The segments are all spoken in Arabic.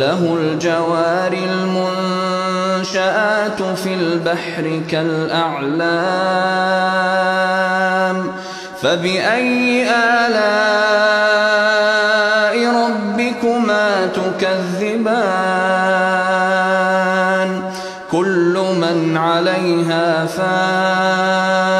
وله الجوار المنشآت في البحر كالأعلام فبأي آلاء ربكما تكذبان؟ كل من عليها فان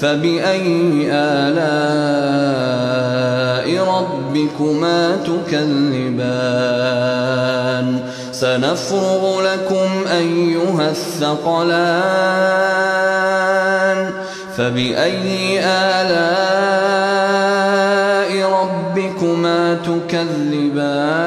فبأي آلاء ربكما تكذبان؟ سنفرغ لكم أيها الثقلان. فبأي آلاء ربكما تكذبان؟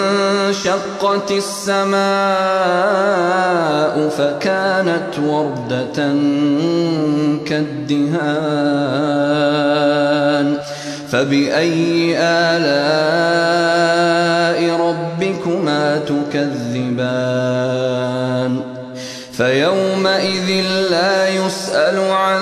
انشقت السماء فكانت وردة كالدهان. فبأي آلاء ربكما تكذبان؟ فيومئذ لا يسأل عن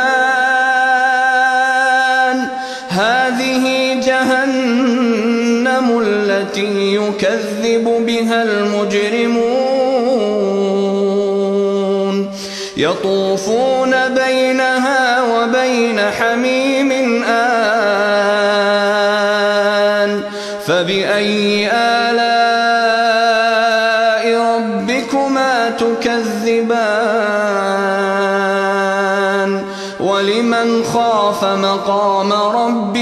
يكذب بها المجرمون. يطوفون بينها وبين حميم آن. فبأي آلاء ربكما تكذبان؟ ولمن خاف مقام ربه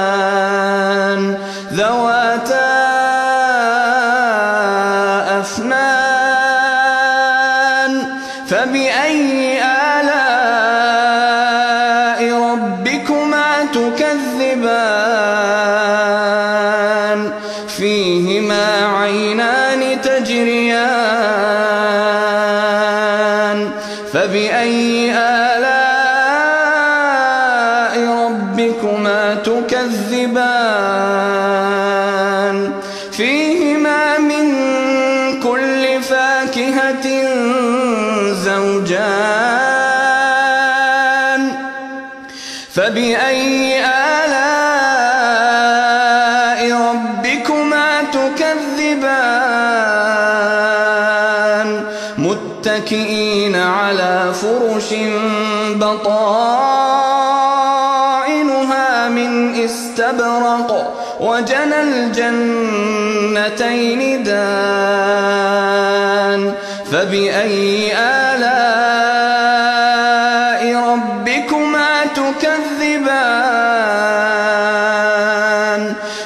تكذبان ذواتا أفنان فبأي آلاء ربكما تكذبان؟ فيهما عينان تجريان فبأي آلاء ربكما تكذبان. فيهما من كل فاكهة زوجان. فبأي آلاء ربكما تكذبان؟ متكئين على فرش بطائنها وجنى الجنتين دان فبأي آلاء ربكما تكذبان؟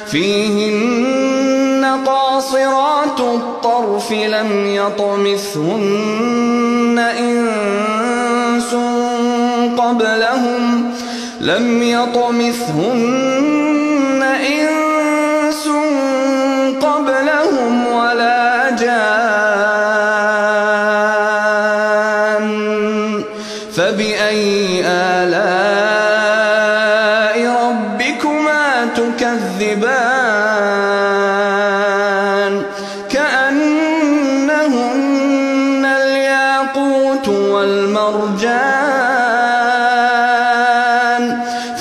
فيهن قاصرات الطرف لم يطمثهن إنس قبلهم لم يطمثهن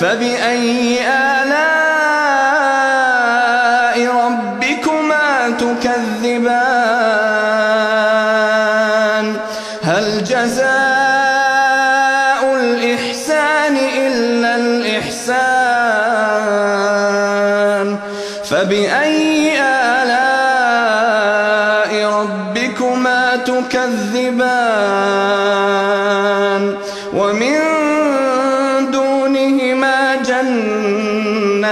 فبأي آلاء ربكما تكذبان؟ هل جزاء الإحسان إلا الإحسان؟ فبأي آلاء ربكما تكذبان؟ ومن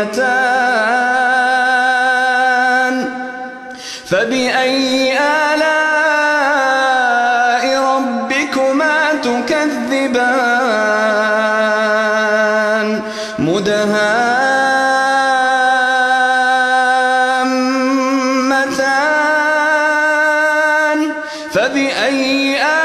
جنتان فبأي آلاء ربكما تكذبان؟ مدهامتان. فبأي تكذبان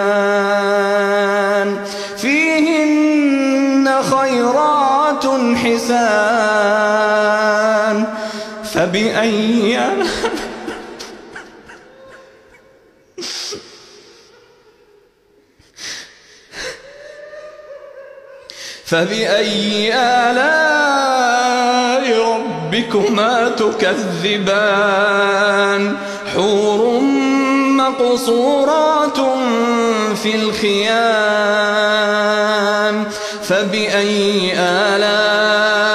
تكذبان فيهن خيرات حسان. فبأي فبأي آلاء ربكما تكذبان؟ حور مقصورات في الخيام فبأي آلاء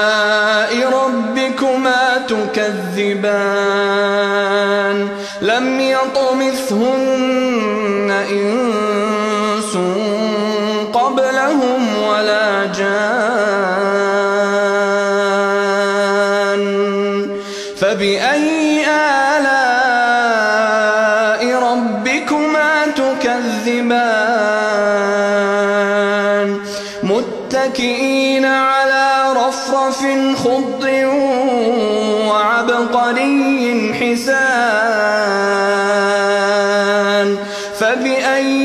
ربكما تكذبان؟ لم يطمثهن إنس قبلهم ولا جان فبأي